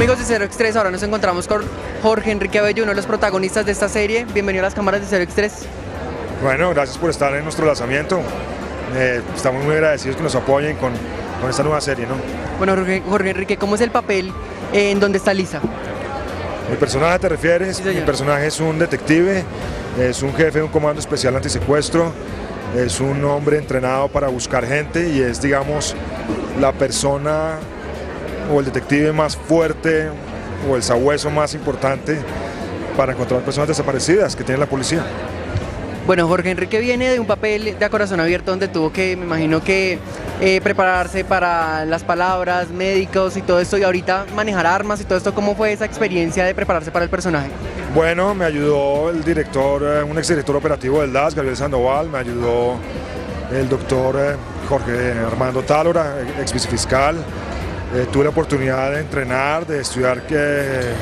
Amigos de Cero X3, ahora nos encontramos con Jorge Enrique Abello, uno de los protagonistas de esta serie. Bienvenido a las cámaras de Cero X3. Bueno, gracias por estar en nuestro lanzamiento. Eh, estamos muy agradecidos que nos apoyen con, con esta nueva serie. ¿no? Bueno, Jorge, Jorge Enrique, ¿cómo es el papel en donde está Lisa? Mi personaje te refieres, Sí, mi personaje es un detective, es un jefe de un comando especial antisecuestro, es un hombre entrenado para buscar gente y es, digamos, la persona o el detective más fuerte o el sabueso más importante para encontrar personas desaparecidas que tiene la policía. Bueno, Jorge Enrique viene de un papel de a corazón abierto donde tuvo que, me imagino que, eh, prepararse para las palabras, médicos y todo esto, y ahorita manejar armas y todo esto. ¿Cómo fue esa experiencia de prepararse para el personaje? Bueno, me ayudó el director, eh, un exdirector operativo del DAS, Gabriel Sandoval, me ayudó el doctor eh, Jorge Armando Tálora, ex vicefiscal. Eh, tuve la oportunidad de entrenar, de estudiar eh,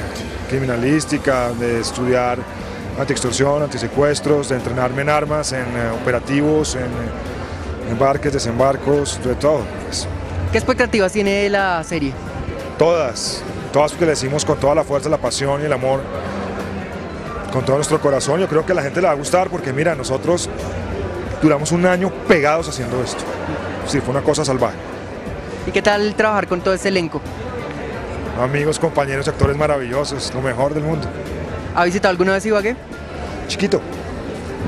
criminalística, de estudiar antiextorsión, antisecuestros, de entrenarme en armas, en eh, operativos, en eh, embarques, desembarcos, de todo. pues. ¿Qué expectativas tiene de la serie? Todas, todas porque le decimos con toda la fuerza, la pasión y el amor, con todo nuestro corazón. Yo creo que a la gente le va a gustar porque mira, nosotros duramos un año pegados haciendo esto. Sí, fue una cosa salvaje. ¿Y qué tal trabajar con todo este elenco? Amigos, compañeros, actores maravillosos, lo mejor del mundo. ¿Ha visitado alguna vez Ibagué? Chiquito,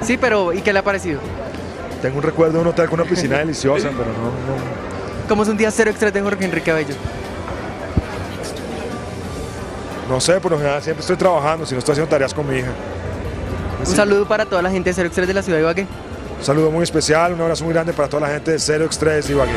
Sí, pero ¿y qué le ha parecido? tengo un recuerdo de un hotel con una piscina deliciosa, pero no, no, ¿Cómo es un día cero extra de Jorge Enrique Abello? no sé, por lo general siempre estoy trabajando, si no estoy haciendo tareas con mi hija. Un saludo para toda la gente de Cero Extra de la ciudad de Ibagué. Un saludo muy especial, un abrazo muy grande para toda la gente de Cero X3 de Ibagué.